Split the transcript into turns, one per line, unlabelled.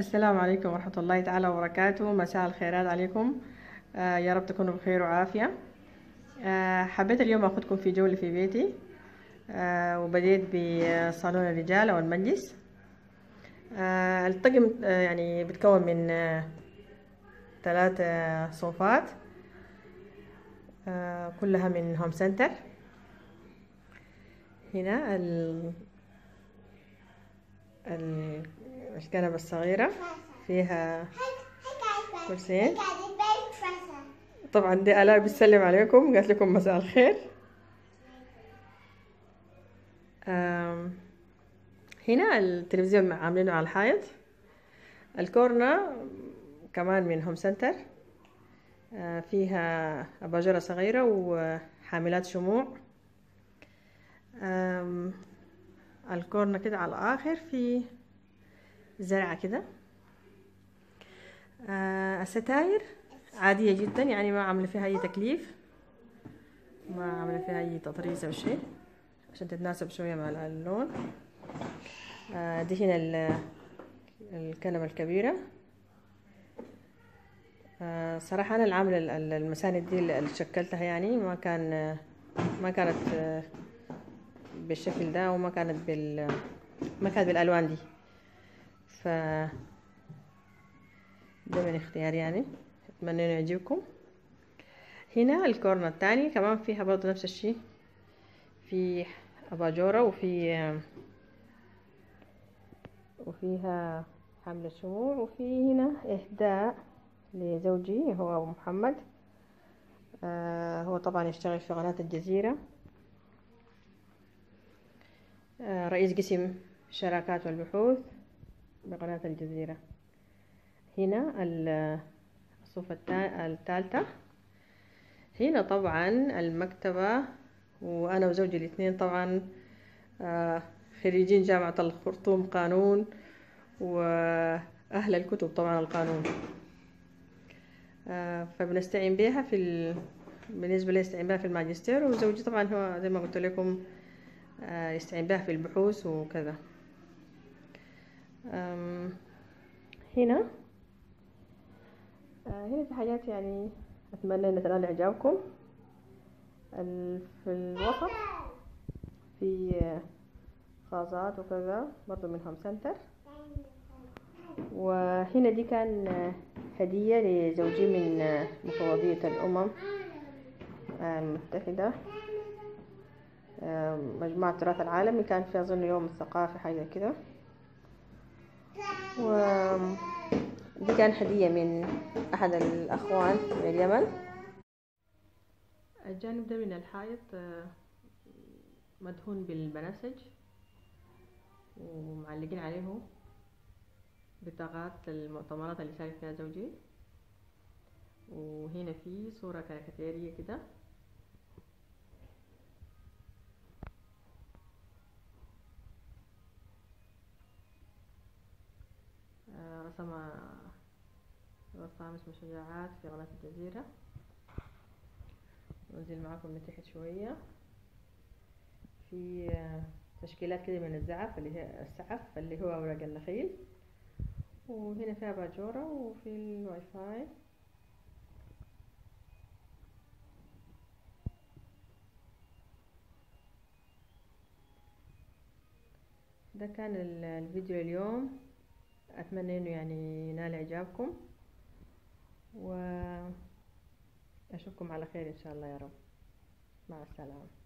السلام عليكم ورحمة الله تعالى وبركاته. مساء الخيرات عليكم. آه يا رب تكونوا بخير وعافية. آه حبيت اليوم أخذكم في جولة في بيتي. آه وبديت بصالون الرجال أو المجلس. الطقم يعني بتكون من ثلاثة صوفات. كلها من هوم سنتر هنا ال- الكنبة الصغيرة فيها كرسيين. طبعا دي آلاء بتسلم عليكم قالت لكم مساء الخير. هنا التلفزيون عاملينه على الحائط. الكورنر كمان من هوم سنتر آه، فيها أباجورة صغيرة وحاملات شموع. آم، ال corner كده على الآخر في زرعة كده. آه الستاير عادية جدا يعني ما عاملة فيها أي تكليف. ما عاملة فيها أي تطريز أو شيء عشان تتناسب شوية مع اللون. آه دي هنا ال- الكنبة الكبيرة. آه صراحة أنا العاملة ال- ال- المساند دي اللي شكلتها يعني ما كان ما كانت آه، بالشكل ده وما كانت بال ما كانت بالألوان دي. ف ده من اختياري يعني. أتمنى إنه يعجبكم. هنا الكورنر الثاني كمان فيها برضه نفس الشيء. في أباجورة وفي وفيها حملة شموع وفي هنا إهداء لزوجي هو أبو محمد. آه هو طبعا يشتغل في قناة الجزيرة. آه رئيس قسم الشراكات والبحوث. بقناة الجزيرة. هنا ال- الصفة الثالثة. هنا طبعا المكتبة وأنا وزوجي الاثنين طبعا آه، خريجين جامعة الخرطوم قانون وأهل الكتب طبعا القانون. آه، فبنستعين بها في ال... بالنسبة لي استعين بها في الماجستير وزوجي طبعا هو زي ما قلت لكم آه، يستعين بها في البحوث وكذا. هنا؟ آه، هنا في حاجات يعني أتمنى أن تنال إعجابكم. ال- في الوسط في آه، خازات وكذا برضو من هوم سنتر وهنا دي كان آه، هدية لزوجي من آه، مفوضية الأمم المتحدة آه، مجموعة التراث العالمي. كان في أظن يوم الثقافة حاجة كده. و دي كان هدية من أحد الأخوان من اليمن. الجانب ده من الحائط آه، مدهون بالبنفسج ومعلقين عليه بطاقات المؤتمرات اللي شارك فيها زوجي. وهنا في صورة كاريكاتيرية كده. آه، رسم رسام اسمه شجاعات في قناة الجزيرة. ننزل معاكم تحت شوية. في تشكيلات كده من الزعف اللي هي السعف اللي هو أوراق النخيل وهنا فيها باجورة وفي الواي فاي. ده كان ال- الفيديو اليوم أتمنى إنه يعني ينال إعجابكم وأشوفكم على خير إن شاء الله يا رب. مع السلامة.